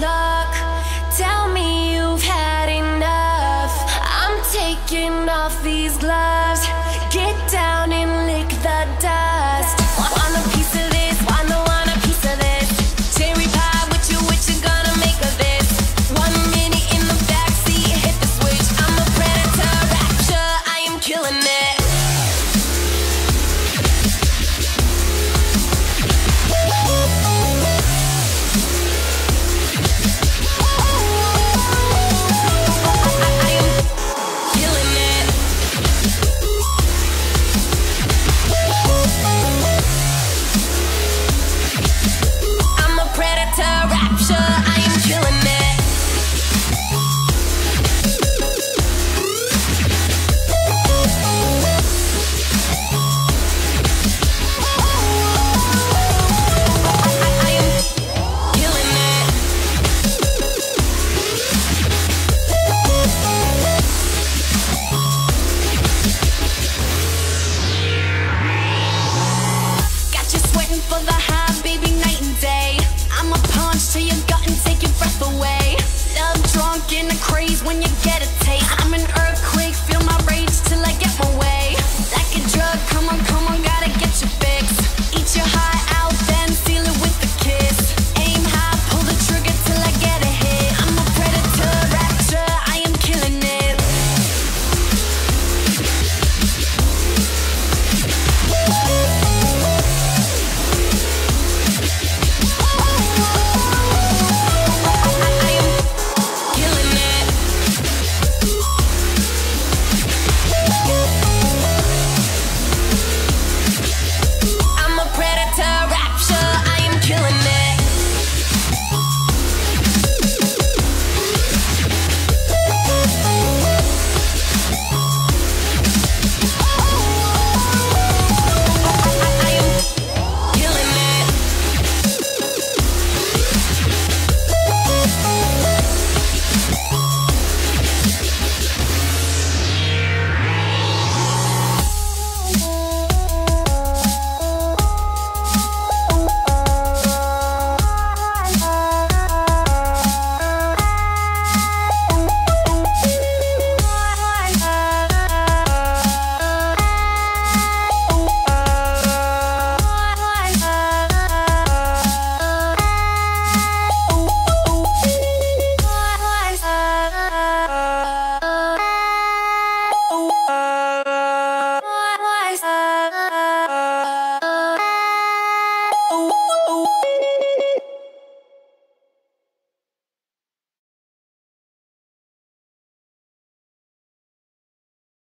luck. Tell me you've had enough. I'm taking off these gloves. punch to your gut and take your breath away. Love drunk in a craze when you get it.